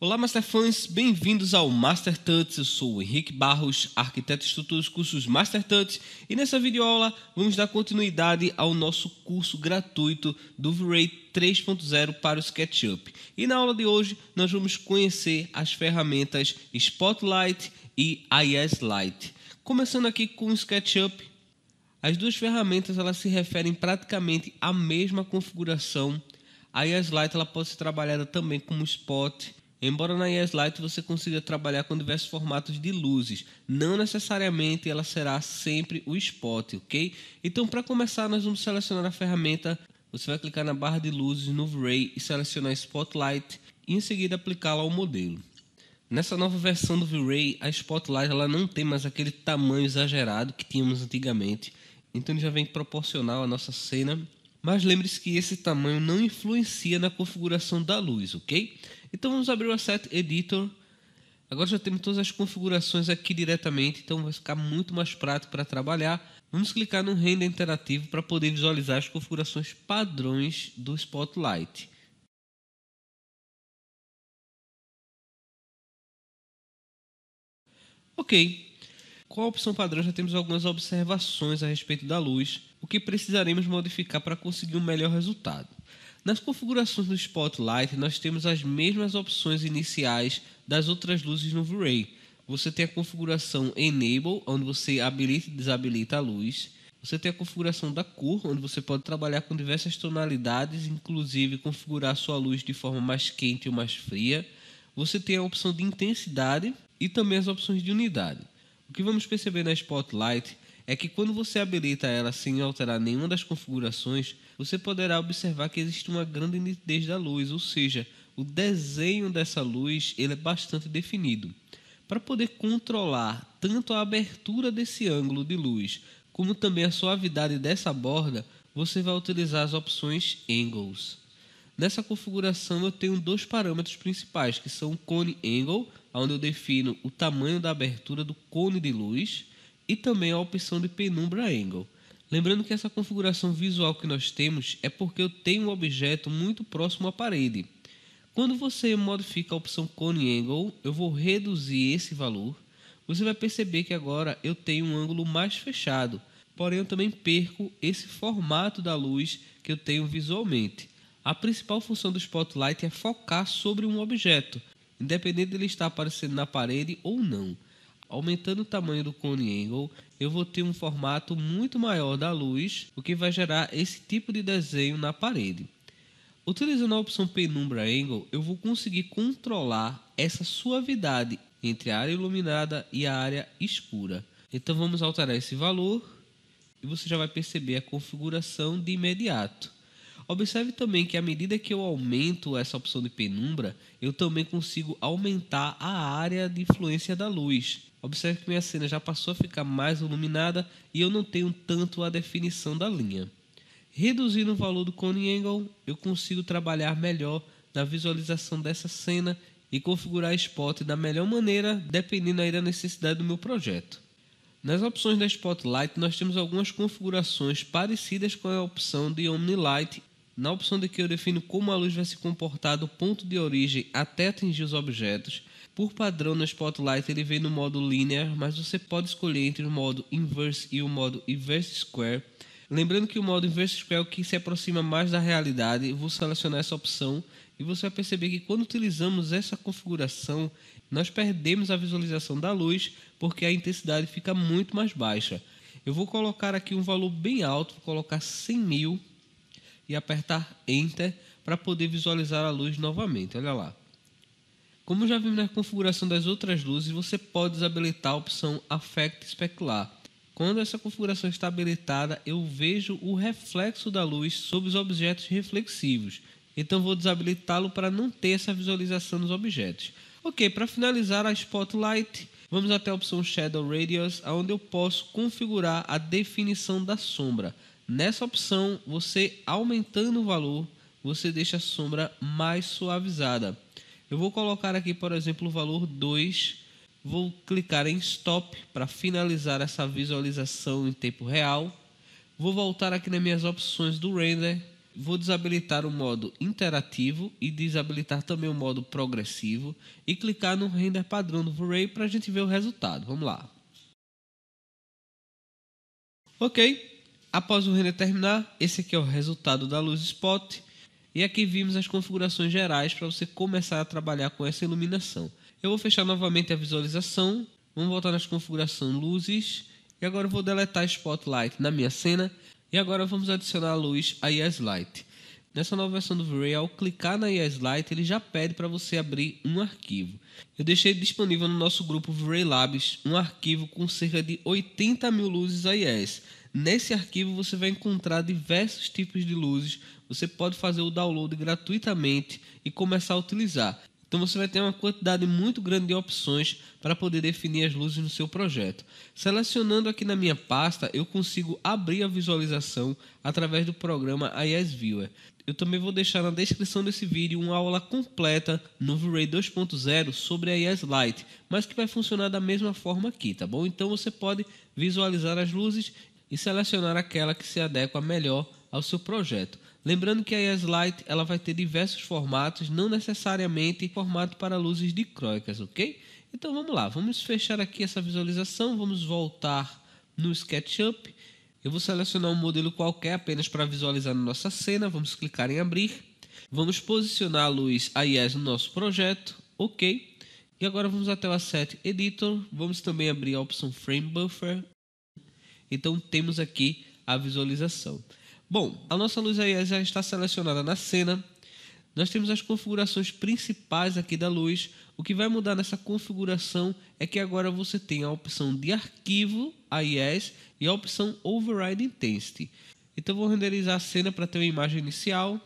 Olá, Masterfãs, bem-vindos ao Master. Eu sou o Henrique Barros, arquiteto instrutor dos cursos Master e nessa videoaula vamos dar continuidade ao nosso curso gratuito do V-Ray 3.0 para o SketchUp. E na aula de hoje nós vamos conhecer as ferramentas Spotlight e IS Light. Começando aqui com o SketchUp, as duas ferramentas elas se referem praticamente à mesma configuração. A IS Light ela pode ser trabalhada também como Spot Embora na ES Lite você consiga trabalhar com diversos formatos de luzes, não necessariamente ela será sempre o spot, ok? Então, para começar, nós vamos selecionar a ferramenta. Você vai clicar na barra de luzes no V-Ray e selecionar Spotlight e em seguida aplicá-la ao modelo. Nessa nova versão do V-Ray, a Spotlight ela não tem mais aquele tamanho exagerado que tínhamos antigamente, então ele já vem proporcional à nossa cena. Mas lembre-se que esse tamanho não influencia na configuração da luz, ok? Então vamos abrir o Asset Editor. Agora já temos todas as configurações aqui diretamente, então vai ficar muito mais prático para trabalhar. Vamos clicar no render interativo para poder visualizar as configurações padrões do Spotlight. Ok, com a opção padrão já temos algumas observações a respeito da luz, o que precisaremos modificar para conseguir um melhor resultado. Nas configurações do Spotlight, nós temos as mesmas opções iniciais das outras luzes no V-Ray. Você tem a configuração Enable, onde você habilita e desabilita a luz. Você tem a configuração da cor, onde você pode trabalhar com diversas tonalidades, inclusive configurar sua luz de forma mais quente ou mais fria. Você tem a opção de intensidade e também as opções de unidade. O que vamos perceber na Spotlight é que quando você habilita ela sem alterar nenhuma das configurações, você poderá observar que existe uma grande nitidez da luz, ou seja, o desenho dessa luz ele é bastante definido. Para poder controlar tanto a abertura desse ângulo de luz, como também a suavidade dessa borda, você vai utilizar as opções Angles. Nessa configuração eu tenho dois parâmetros principais, que são o Cone Angle, onde eu defino o tamanho da abertura do cone de luz, e também a opção de Penumbra Angle. Lembrando que essa configuração visual que nós temos é porque eu tenho um objeto muito próximo à parede. Quando você modifica a opção Cone Angle, eu vou reduzir esse valor. Você vai perceber que agora eu tenho um ângulo mais fechado, porém eu também perco esse formato da luz que eu tenho visualmente. A principal função do Spotlight é focar sobre um objeto, independente dele estar aparecendo na parede ou não. Aumentando o tamanho do cone angle, eu vou ter um formato muito maior da luz, o que vai gerar esse tipo de desenho na parede. Utilizando a opção Penumbra Angle, eu vou conseguir controlar essa suavidade entre a área iluminada e a área escura. Então vamos alterar esse valor e você já vai perceber a configuração de imediato. Observe também que à medida que eu aumento essa opção de penumbra, eu também consigo aumentar a área de influência da luz. Observe que minha cena já passou a ficar mais iluminada e eu não tenho tanto a definição da linha. Reduzindo o valor do cone angle, eu consigo trabalhar melhor na visualização dessa cena e configurar a spot da melhor maneira, dependendo aí da necessidade do meu projeto. Nas opções da Spotlight, nós temos algumas configurações parecidas com a opção de Omnilight na opção de que eu defino como a luz vai se comportar do ponto de origem até atingir os objetos, por padrão no Spotlight ele vem no modo Linear, mas você pode escolher entre o modo Inverse e o modo Inverse Square. Lembrando que o modo Inverse Square é o que se aproxima mais da realidade, vou selecionar essa opção e você vai perceber que quando utilizamos essa configuração, nós perdemos a visualização da luz porque a intensidade fica muito mais baixa. Eu vou colocar aqui um valor bem alto, vou colocar 100 mil e apertar Enter para poder visualizar a luz novamente. Olha lá. Como já vimos na configuração das outras luzes, você pode desabilitar a opção Affect Specular. Quando essa configuração está habilitada, eu vejo o reflexo da luz sobre os objetos reflexivos. Então vou desabilitá-lo para não ter essa visualização dos objetos. Ok, para finalizar a Spotlight, vamos até a opção Shadow Radius, onde eu posso configurar a definição da sombra. Nessa opção, você aumentando o valor, você deixa a sombra mais suavizada. Eu vou colocar aqui, por exemplo, o valor 2. Vou clicar em Stop para finalizar essa visualização em tempo real. Vou voltar aqui nas minhas opções do render. vou desabilitar o modo interativo e desabilitar também o modo progressivo e clicar no render padrão do V-Ray para a gente ver o resultado. Vamos lá. Ok, após o render terminar, esse aqui é o resultado da luz spot. E aqui vimos as configurações gerais para você começar a trabalhar com essa iluminação. Eu vou fechar novamente a visualização, vamos voltar nas configurações luzes e agora eu vou deletar Spotlight na minha cena e agora vamos adicionar a luz a Yes Light. Nessa nova versão do V-Ray, ao clicar na Yes Light, ele já pede para você abrir um arquivo. Eu deixei disponível no nosso grupo V-Ray Labs um arquivo com cerca de 80 mil luzes AIS. Nesse arquivo você vai encontrar diversos tipos de luzes. Você pode fazer o download gratuitamente e começar a utilizar. Então você vai ter uma quantidade muito grande de opções para poder definir as luzes no seu projeto. Selecionando aqui na minha pasta, eu consigo abrir a visualização através do programa IS Viewer. Eu também vou deixar na descrição desse vídeo uma aula completa no V-Ray 2.0 sobre a IS Lite, mas que vai funcionar da mesma forma aqui, tá bom? Então você pode visualizar as luzes e selecionar aquela que se adequa melhor ao seu projeto. Lembrando que a ES Lite ela vai ter diversos formatos, não necessariamente formato para luzes dicróicas, ok? Então vamos lá, vamos fechar aqui essa visualização, vamos voltar no SketchUp. Eu vou selecionar um modelo qualquer apenas para visualizar na nossa cena, vamos clicar em abrir. Vamos posicionar a luz AIS no nosso projeto, ok. E agora vamos até o Asset Editor, vamos também abrir a opção Frame Buffer. Então temos aqui a visualização. Bom, a nossa luz aí já está selecionada na cena. Nós temos as configurações principais aqui da luz. O que vai mudar nessa configuração é que agora você tem a opção de arquivo AIS e a opção Override Intensity. Então vou renderizar a cena para ter uma imagem inicial.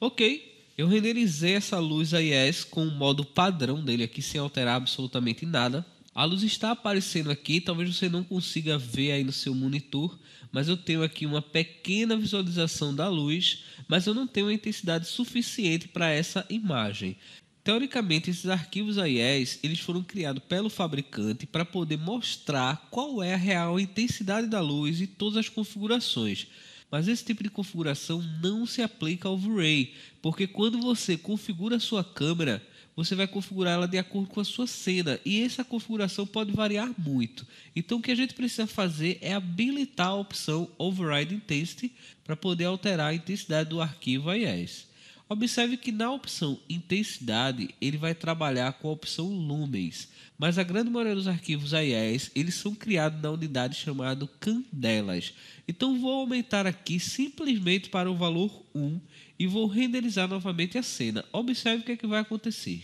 Ok, eu renderizei essa luz AIS com o modo padrão dele aqui sem alterar absolutamente nada. A luz está aparecendo aqui, talvez você não consiga ver aí no seu monitor, mas eu tenho aqui uma pequena visualização da luz, mas eu não tenho uma intensidade suficiente para essa imagem. Teoricamente, esses arquivos AIS eles foram criados pelo fabricante para poder mostrar qual é a real intensidade da luz e todas as configurações. Mas esse tipo de configuração não se aplica ao V-Ray, porque quando você configura a sua câmera, você vai configurar ela de acordo com a sua cena e essa configuração pode variar muito. Então o que a gente precisa fazer é habilitar a opção Override Intensity para poder alterar a intensidade do arquivo AES. Observe que na opção intensidade ele vai trabalhar com a opção lumens, mas a grande maioria dos arquivos AES eles são criados na unidade chamada candelas. Então vou aumentar aqui simplesmente para o valor 1 e vou renderizar novamente a cena. Observe o que, é que vai acontecer.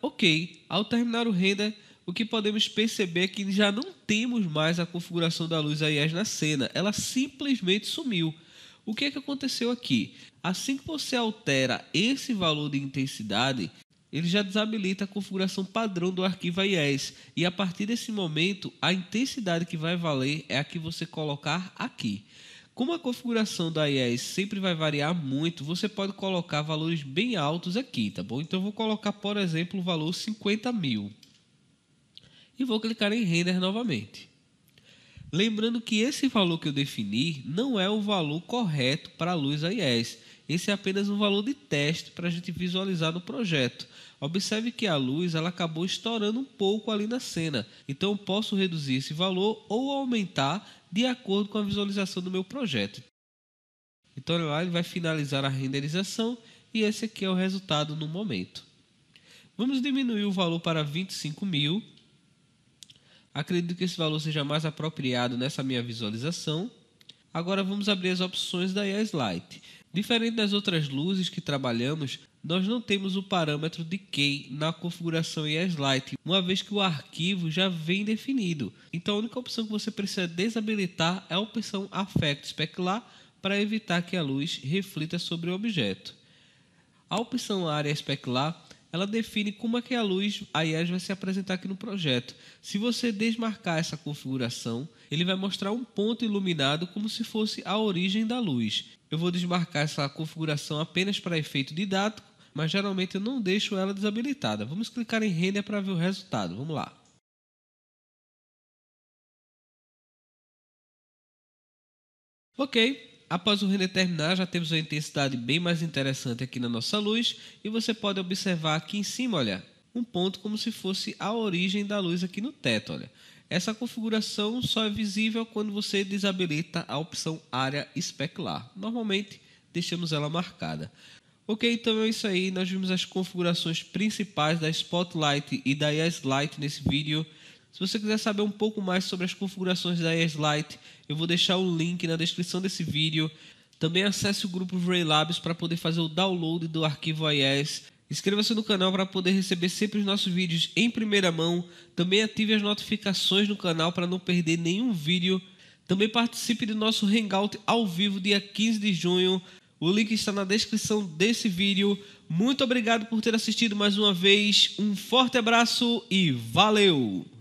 Ok, ao terminar o render, o que podemos perceber é que já não temos mais a configuração da luz AIS na cena, ela simplesmente sumiu. O que é que aconteceu aqui? Assim que você altera esse valor de intensidade, ele já desabilita a configuração padrão do arquivo AIS. E a partir desse momento, a intensidade que vai valer é a que você colocar aqui. Como a configuração da IES sempre vai variar muito, você pode colocar valores bem altos aqui, tá bom? Então eu vou colocar, por exemplo, o valor 50 mil. E vou clicar em render novamente. Lembrando que esse valor que eu defini não é o valor correto para a luz AIS. Esse é apenas um valor de teste para a gente visualizar no projeto. Observe que a luz ela acabou estourando um pouco ali na cena. Então eu posso reduzir esse valor ou aumentar de acordo com a visualização do meu projeto. Então lá ele vai finalizar a renderização e esse aqui é o resultado no momento. Vamos diminuir o valor para 25 mil. Acredito que esse valor seja mais apropriado nessa minha visualização. Agora vamos abrir as opções da ES Light. Diferente das outras luzes que trabalhamos, nós não temos o parâmetro de key na configuração ESLight, uma vez que o arquivo já vem definido. Então a única opção que você precisa desabilitar é a opção Affect Specular para evitar que a luz reflita sobre o objeto. A opção Área Especular ela define como é que a luz AIES vai se apresentar aqui no projeto. Se você desmarcar essa configuração, ele vai mostrar um ponto iluminado como se fosse a origem da luz. Eu vou desmarcar essa configuração apenas para efeito didático mas geralmente eu não deixo ela desabilitada. Vamos clicar em render para ver o resultado. Vamos lá. Ok, após o render terminar, já temos uma intensidade bem mais interessante aqui na nossa luz e você pode observar aqui em cima, olha, um ponto como se fosse a origem da luz aqui no teto, olha. Essa configuração só é visível quando você desabilita a opção área especular. Normalmente, deixamos ela marcada. Ok, então é isso aí. Nós vimos as configurações principais da Spotlight e da Yes Light nesse vídeo. Se você quiser saber um pouco mais sobre as configurações da Yes Light, eu vou deixar o link na descrição desse vídeo. Também acesse o grupo Ray Labs para poder fazer o download do arquivo IES. Inscreva-se no canal para poder receber sempre os nossos vídeos em primeira mão. Também ative as notificações no canal para não perder nenhum vídeo. Também participe do nosso Hangout ao vivo dia 15 de junho. O link está na descrição desse vídeo. Muito obrigado por ter assistido mais uma vez. Um forte abraço e valeu!